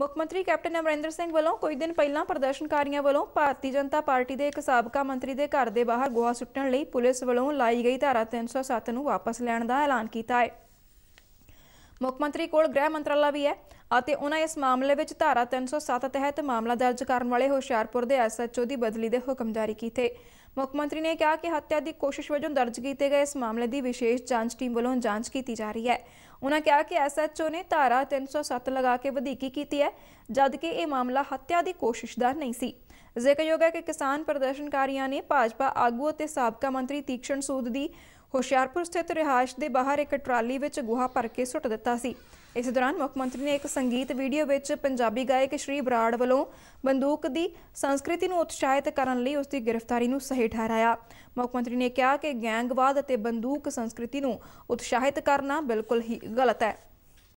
ਮੁੱਖ ਮੰਤਰੀ ਕੈਪਟਨ ਅਮਰਿੰਦਰ ਸਿੰਘ ਵੱਲੋਂ ਕੁਝ ਦਿਨ ਪਹਿਲਾਂ ਪ੍ਰਦਰਸ਼ਨਕਾਰੀਆਂ ਵੱਲੋਂ ਭਾਰਤੀ ਜਨਤਾ ਪਾਰਟੀ ਦੇ ਇੱਕ ਸਾਬਕਾ ਮੰਤਰੀ ਦੇ ਘਰ ਦੇ ਬਾਹਰ ਗੋਹਾ ਸੁੱਟਣ ਲਈ ਪੁਲਿਸ ਵੱਲੋਂ ਲਾਈ ਗਈ ਧਾਰਾ 307 ਨੂੰ ਵਾਪਸ ਲੈਣ ਦਾ ਐਲਾਨ ਕੀਤਾ ਹੈ। ਮੁੱਖ ਮੰਤਰੀ ਕੋਲ ਗ੍ਰਹਿ ਮੰਤਰਾਲਾ ਵੀ ਹੈ ਅਤੇ ਉਹਨਾਂ ਇਸ ਮਾਮਲੇ ਵਿੱਚ ਧਾਰਾ 307 ਤਹਿਤ ਮਾਮਲਾ ਦਰਜ ਕਰਨ ਵਾਲੇ ਹੁਸ਼ਿਆਰਪੁਰ ਦੇ ਐਸਐਚਓ ਦੀ ਬਦਲੀ ਦੇ ਹੁਕਮ ਜਾਰੀ ਕੀਤੇ। ਮੁੱਖ ਮੰਤਰੀ ਨੇ ਕਿਹਾ ਕਿ ਹੱਤਿਆ ਦੀ ਕੋਸ਼ਿਸ਼ ਵਜੋਂ ਦਰਜ ਕੀਤੇ ਗਏ ਇਸ ਮਾਮਲੇ ਦੀ ਵਿਸ਼ੇਸ਼ ਜਾਂਚ ਟੀਮ ਵੱਲੋਂ ਜਾਂਚ ਕੀਤੀ ਜਾ ਰਹੀ ਹੈ। ਉਹਨਾਂ ਕਿਹਾ ਕਿ ਐਸਐਚਓ ਨੇ ਧਾਰਾ 307 ਲਗਾ ਕੇ ਵਧੀਕੀ ਕੀਤੀ ਹੈ, ਜਦਕਿ ਇਹ ਮਾਮਲਾ ਹੱਤਿਆ ਦੀ ਕੋਸ਼ਿਸ਼ ਦਾ ਨਹੀਂ ਸੀ। ਜ਼ਿਕਰਯੋਗ ਹੈ ਕਿ ਕਿਸਾਨ ਪ੍ਰਦਰਸ਼ਨਕਾਰੀਆਂ ਨੇ ਭਾਜਪਾ ਆਗੂ ਅਤੇ ਸਾਬਕਾ ਮੰਤਰੀ ਤੀਕਸ਼ਣ ਸੂਦ ਦੀ ਹੁਸ਼ਿਆਰਪੁਰ ਸਥਿਤ ਰਿਹਾਇਸ਼ ਦੇ ਬਾਹਰ ਇੱਕ ਟਰਾਲੀ ਵਿੱਚ ਗੋਹਾ ਭਰ ਕੇ ਸੁੱਟ ਦਿੱਤਾ ਸੀ। ਇਸ ਦੌਰਾਨ ਮੁੱਖ ਮੰਤਰੀ ਨੇ ਇੱਕ ਸੰਗੀਤ ਵੀਡੀਓ ਵਿੱਚ ਪੰਜਾਬੀ ਗਾਇਕ ਸ਼੍ਰੀ ਬਰਾੜ ਵੱਲੋਂ ਬੰਦੂਕ ਦੀ ਸੰਸਕ੍ਰਿਤੀ ਨੂੰ ਉਤਸ਼ਾਹਿਤ ਕਰਨ ਲਈ ਉਸ ਦੀ ਗ੍ਰਿਫਤਾਰੀ ਨੂੰ ਸਹੀ ਠਹਿਰਾਇਆ। ਮੁੱਖ ਮੰਤਰੀ ਨੇ ਕਿਹਾ ਕਿ ਗੈਂਗਵਾਦ ਅਤੇ ਬੰਦੂਕ ਸੰਸਕ੍ਰਿਤੀ ਨੂੰ ਉਤਸ਼ਾਹਿਤ ਕਰਨਾ ਬਿਲਕੁਲ ਹੀ ਗਲਤ ਹੈ।